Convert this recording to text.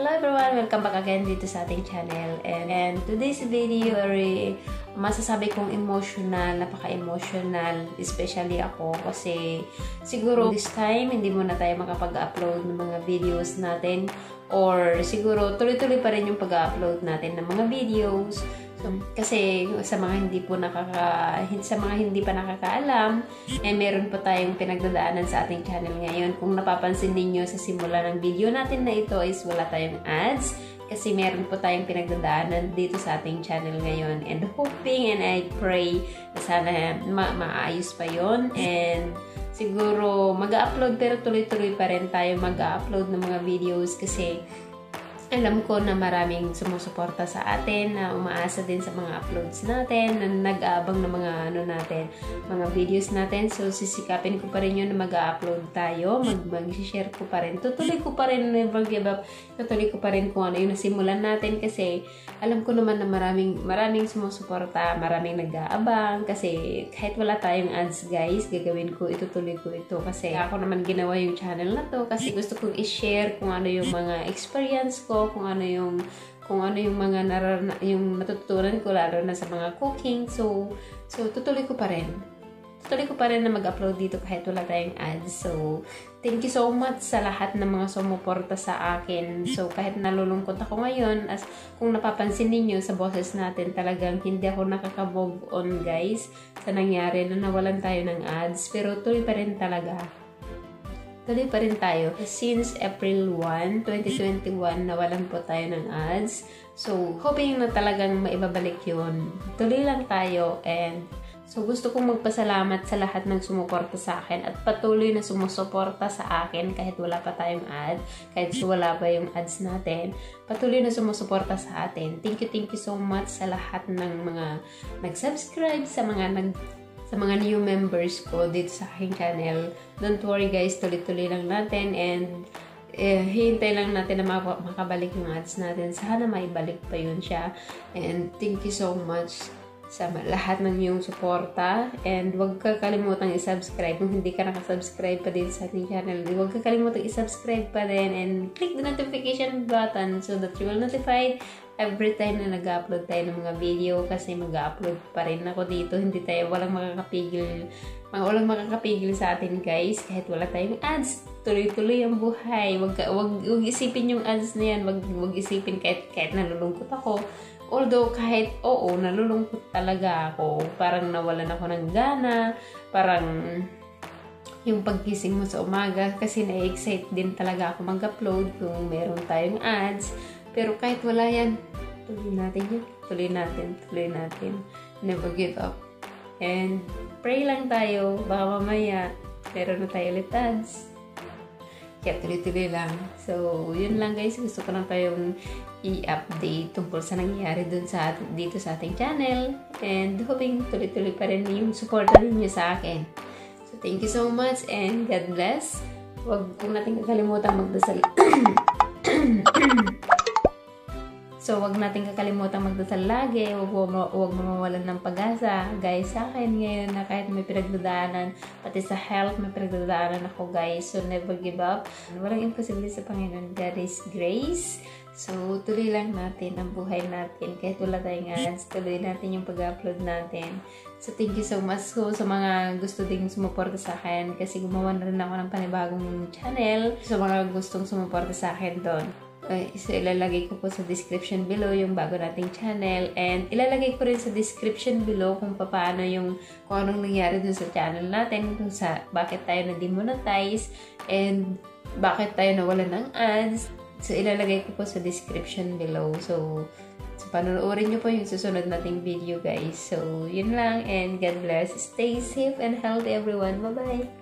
Hello everyone! Welcome back again dito sa ating channel. And, and today's video, very masasabi kong emotional, napaka-emotional, especially ako kasi siguro this time hindi mo na tayo makapag-upload ng mga videos natin or siguro tuloy-tuloy pa rin yung pag-upload natin ng mga videos. Kasi sa mga hindi po nakaka sa mga hindi pa nakakaalam, eh meron po tayong pinagdadaanan sa ating channel ngayon. Kung napapansin niyo sa simula ng video natin na ito is wala tayong ads kasi meron po tayong pinagdadaanan dito sa ating channel ngayon. And hoping and I pray na sana ma maayos pa yon and siguro mag-upload pero tuloy-tuloy pa rin tayo mag-upload ng mga videos kasi alam ko na maraming sumusuporta sa atin, na umaasa din sa mga uploads natin, na nag-aabang ng mga ano natin, mga videos natin. So, sisikapin ko pa rin yun na mag-upload tayo, mag-share ko pa rin. Tutuloy ko pa rin, never give up. Tutuloy ko pa rin kung ano yung nasimulan natin kasi alam ko naman na maraming, maraming sumusuporta, maraming nag-aabang kasi kahit wala tayong ads guys, gagawin ko, itutuloy ko ito kasi ako naman ginawa yung channel na to kasi gusto kong i-share kung ano yung mga experience ko, kung ano yung kung ano yung mga narana, yung natutunan ko lalo na sa mga cooking. So, so tutuloy ko pa rin. Tutuloy ko pa rin na mag-upload dito kahit wala tayong ads. So, thank you so much sa lahat ng mga sumuporta sa akin. So, kahit nalulungkot ako ngayon, as kung napapansin niyo sa boses natin, talagang hindi ako nakaka-move on guys sa nangyari na nawalan tayo ng ads. Pero tuloy pa rin talaga tuloy pa rin tayo. Since April 1, 2021, nawalan po tayo ng ads. So, hoping na talagang maibabalik yun. Tuloy lang tayo and So, gusto kong magpasalamat sa lahat ng sumuporta sa akin at patuloy na sumusuporta sa akin kahit wala pa tayong ad, kahit wala pa yung ads natin, patuloy na sumusuporta sa atin. Thank you, thank you so much sa lahat ng mga nag-subscribe, sa mga nag sa mga new members ko dito sa aking channel. Don't worry guys, tuloy-tuloy lang natin and eh, hintay lang natin na makabalik yung ads natin. Sana maibalik pa yun siya. And thank you so much sa lahat ng iyong suporta. And huwag ka kalimutang i-subscribe. Kung hindi ka nakasubscribe pa din sa ating channel, huwag ka kalimutang i-subscribe pa din and click the notification button so that you will notified every time na nag-upload tayo ng mga video kasi mag-upload pa rin ako dito. Hindi tayo, walang makakapigil, walang makakapigil sa atin guys kahit wala tayong ads. Tuloy-tuloy ang buhay. Wag, wag, wag isipin yung ads na yan. Wag, wag isipin kahit, kahit nalulungkot ako Although kahit oo, nalulungkot talaga ako. Parang nawalan ako ng gana. Parang yung pagkising mo sa umaga kasi na-excite din talaga ako mag-upload kung meron tayong ads. Pero kahit wala yan, tuloy natin yun. Tuloy natin, tuloy natin. Never give up. And pray lang tayo. Baka mamaya, meron na tayo ulit ads. Kaya tuloy-tuloy lang. So, yun lang guys. Gusto ko lang kayong i-update tungkol sa nangyayari dun sa, dito sa ating channel. And hoping tuloy-tuloy pa rin yung support ninyo sa akin. So, thank you so much and God bless. Huwag po natin kakalimutan magdasal. So, wag natin kakalimutan magdasal lagi. Huwag, huwag, huwag mawawalan ng pag-asa. Guys, sa akin ngayon na kahit may pinagdadaanan, pati sa health may pinagdadaanan ako, guys. So, never give up. Walang imposible sa Panginoon. God is grace. So, tuloy lang natin ang buhay natin. Kahit wala tayong ads, tuloy natin yung pag-upload natin. So, thank you so much so, sa mga gusto ding sumuporta sa akin kasi gumawa na rin ako ng panibagong channel. So, mga gustong sumuporta sa akin doon so ilalagay ko po sa description below yung bago nating channel and ilalagay ko rin sa description below kung paano yung kung anong nangyari dun sa channel natin kung sa bakit tayo na-demonetize and bakit tayo nawala ng ads so ilalagay ko po sa description below so So, panonoorin nyo po yung susunod nating video, guys. So, yun lang. And God bless. Stay safe and healthy, everyone. Bye-bye!